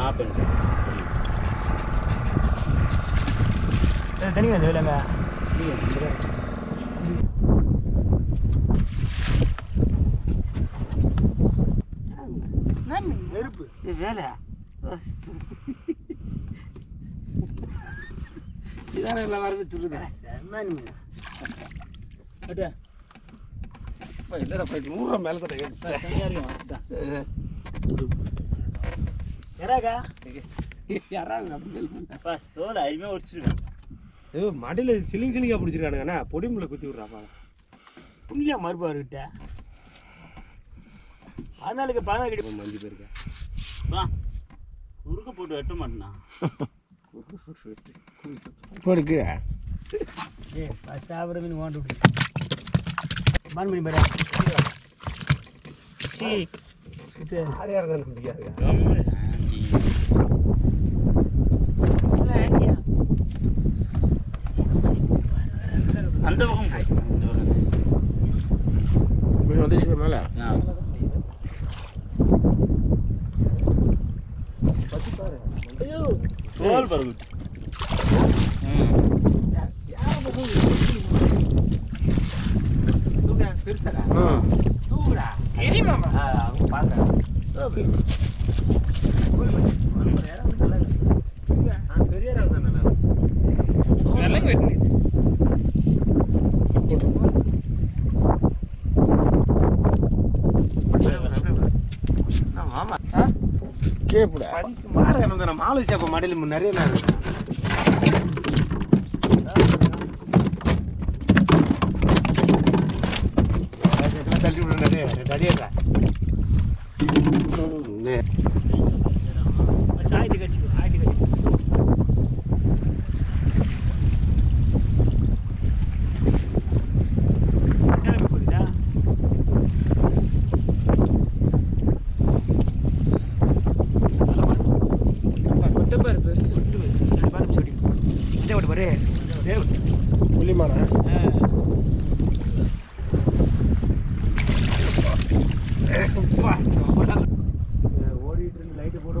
Of பண்ணிட்டேன் தண்ணி வந்து இல்லைங்க நெருப்பு இது வேலையா இதான எல்லாம் வரவே சொல்லுது. இல்லைடா போயிட்டு நூறுரூவா மேலே தான் எடுத்தேன் எறாக்கா யாராங்க தோல் அருமையாக ஒடிச்சிருக்கேன் ஏ மடியில் சிலிங் சிலிங்காக பிடிச்சிருக்கானுங்கண்ணா பொடி முள்ள குத்தி விட்றாப்பா. புண்ணியா மறுப்பு அவர்கிட்ட. பதினாலுக்கு பதினாலு கிட்ட மஞ்சு பேருக்கு வா. குறுக்க போட்டு வெட்ட மாட்டேனா? போடுக்கு. ஏ ஃபஸ்ட் ஆபர மீன் வாண்டு விட்டு பான் பண்ணி பாரு. இது. عندهم حاجة من هذا شيء ملا نعم سؤال برضو हाँ, दूर आ, ये नहीं मामा, हाँ, वो बात है, तो भी ஆமா கேப்புடா மாடு கிடந்த மாலை சேப்ப மடியில் நிறைய நாள் தள்ளி விட நிறைய நிறையடா சாய்ட்டு கட்சிக்கு ஆயிட்டு கட்சிக்கு கிளம்பி போகுதா கொட்டப்பாரு பெருசு சரி பாரு சொல்லி இதே விட்டு பாரு இதே விட்டு புள்ளிமானா ஓடிட்டு இருந்து லைட்டு போட்டு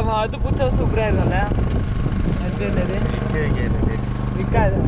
முள்ளூடா அது புத்தா சூப்பரா இருக்கும்ல? அது பேர் என்னது? விற்காது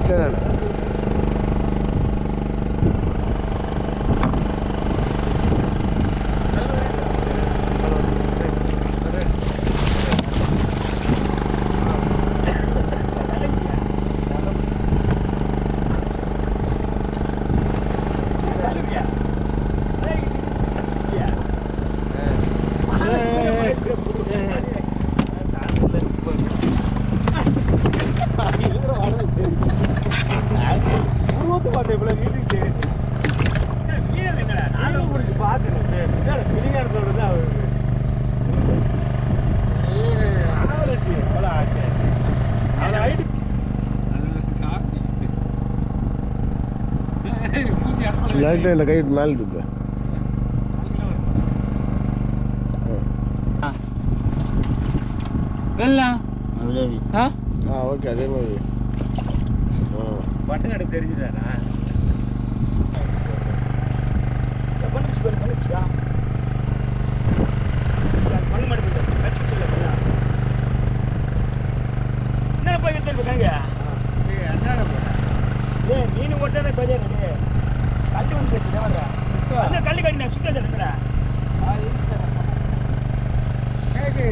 Alpten லைட்டில் இல்லை கைட்டு மேலே இருக்கு ஆ. ஓகே அதே மாதிரி. பட்டு கடை தெரிஞ்சுதானா? என்ன போய் திரும்ப கங்க ஏ மீன் ஓட்டதான் பஜார் ಗಾಡಿ ನಾವು ಸಿಗ್ತದೆ ಹೇಗೆ